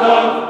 love.